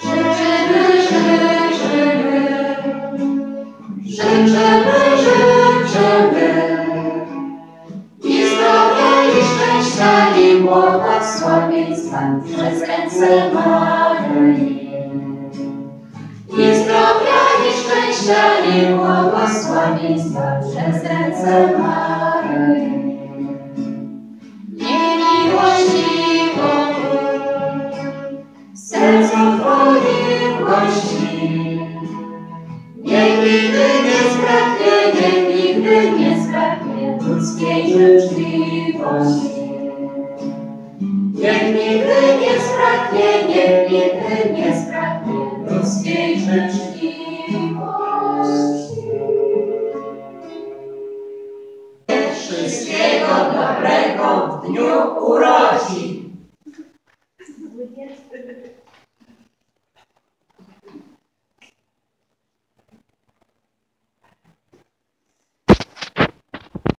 Życzę, życzę, życzę. Błogosławieństwa przez ręce Maryi. I zdrowia, i szczęścia, i błogosławieństwa przez ręce Maryi. Nie miłości pokój w sercu Twoim gości. Niech nigdy nie zbraknie, niech nigdy nie zbraknie ludzkiej życzliwości. Niech nigdy nie zbraknie, niech nigdy nie zbraknie ludzkiej życzliwości. Wszystkiego dobrego w dniu urodzin.